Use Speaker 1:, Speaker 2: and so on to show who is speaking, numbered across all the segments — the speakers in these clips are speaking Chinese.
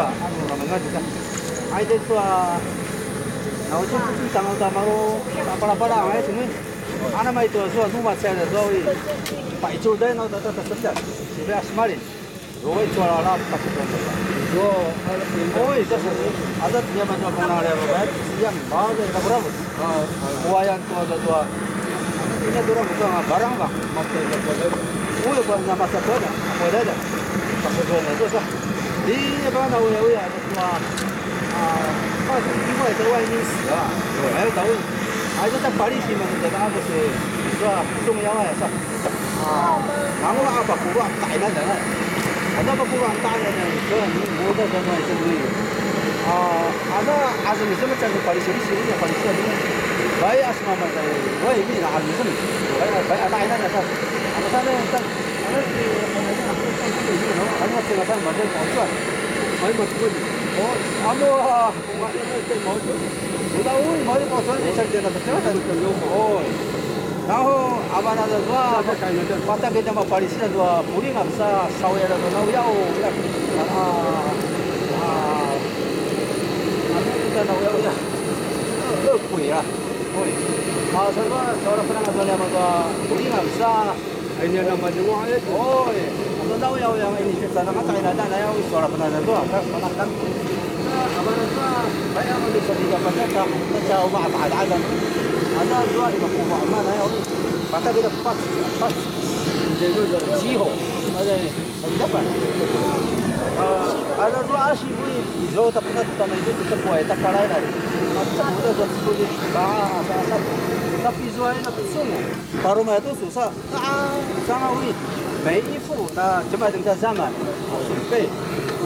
Speaker 1: 啊，啊，我们那就是，爱的说啊，然后就自己长到马路，巴拉巴拉哎什么，啊那么多说弄把车的说会，摆酒的那那那那什么的，是不是什么的？如果做了那不是多的。
Speaker 2: 我，哦，这是，
Speaker 1: 啊这你们做工哪里不？一样，马的那不拉不，
Speaker 2: 啊，
Speaker 1: 我yang tua tua, ini orang bukan barang bang, maksudnya 你一般都会有一就是说啊放手机会在外面死啊，还儿都还是在巴黎西门在个时是吧重要也是啊然后呢把护管打那人呢那个护管打那人你摸到这东是不对啊他说还是你什么叫做保利协议协议的保利协议的我也不知你说你我也我也大一点点干啊反正反正是我那个时候上次就一个这个饭嘛，这好吃，
Speaker 2: 没么子问题。
Speaker 1: 我阿姆啊，我这毛
Speaker 2: 子，我
Speaker 1: 那屋里毛子好吃，你想见那个什么东西
Speaker 2: 都有。哦。
Speaker 1: 然后阿爸那个啊吧，
Speaker 2: 把
Speaker 1: 这边的嘛管理起来是吧，啊璃嘛不是啊，烧烟那个那个要啊啊啊，那个在那个要呀，热鬼啊，鬼。好，所以说烧了不那个热量嘛是吧，玻璃嘛不是啊。
Speaker 2: 哎呀，那么就往哎。
Speaker 1: 哦。tahu yang yang inisiatif cerita nama tak ada ada yang suara penanda tu apa makan apa nama saya mau bisa tiga pasal tak macam apa apa ada ada dua lima puluh empat mana yang pasal dia pas pas
Speaker 2: jadi tu jiho
Speaker 1: ada ni apa ah, ada dua lah, asyik ni jauh tak pernah tu tanah itu kita buat tak kalah lagi macam tu tu tu tu tu tu tu tu tu tu tu tu tu tu tu tu 每一户那九百零三三嘛，对，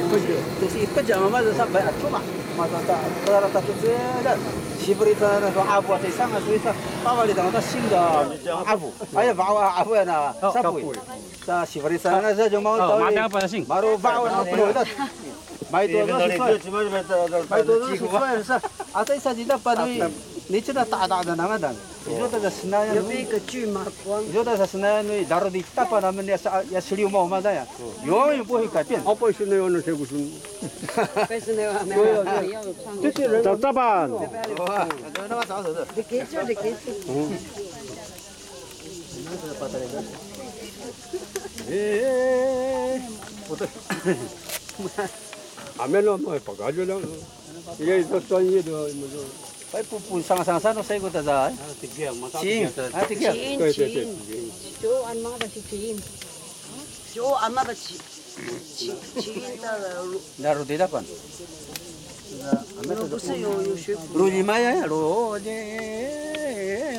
Speaker 2: 不就
Speaker 1: 就是不讲嘛，是三百啊出嘛，嘛他他他他他这的，西部里他那个阿婆在上个水上，爸爸里头那新的阿婆，哎呀娃娃阿婆呢，啥鬼？那西部里上那这就忙到马良
Speaker 2: 不信，
Speaker 1: 马路娃娃那不晓得。买多少是算，
Speaker 3: 买多少是算
Speaker 1: 是，啊，这下子那不对，你这个大大的那么大。
Speaker 2: Saya kusun?
Speaker 4: 但是那个没有没有唱歌
Speaker 2: ，Taban.
Speaker 1: 哇，那那么早手的，
Speaker 4: 你给就你给就，
Speaker 1: 哎，
Speaker 2: 不对，Amen lah, pakai aja lah. Ia itu tuan itu. 哎不不上上山都谁个得着？行，啊这个，基因对，俺妈的，那路对的关。不是有有学府，路你妈呀，路的妈呀喂，
Speaker 1: Ay, pupu, sangasangasa, no, sa'yo ko tada, eh.
Speaker 2: ay? Tigyang, mga tigyang. Ay,
Speaker 1: ah, tigyang.
Speaker 5: Chiyo, an mga ba si
Speaker 4: jo an mga ba si Chiyin? Chiyin ta la...
Speaker 1: Na, rudi da pan. Rudi maya, ya? rudi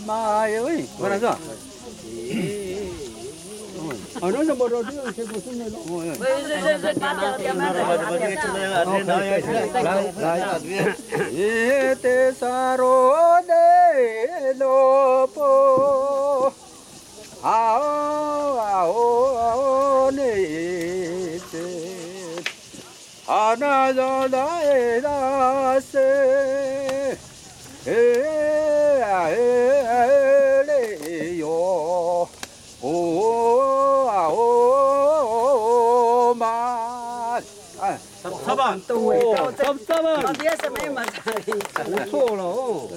Speaker 1: maya, ay. Mara.
Speaker 2: அவனோட மரோடு
Speaker 1: ஏ சாரோ தேலோ போ ஆஓ ஆஓ ஆஓ நேத்தே அனாதாயே ராசே ஏ ஏ 十八，哦，
Speaker 4: 十十八，错
Speaker 2: 了哦。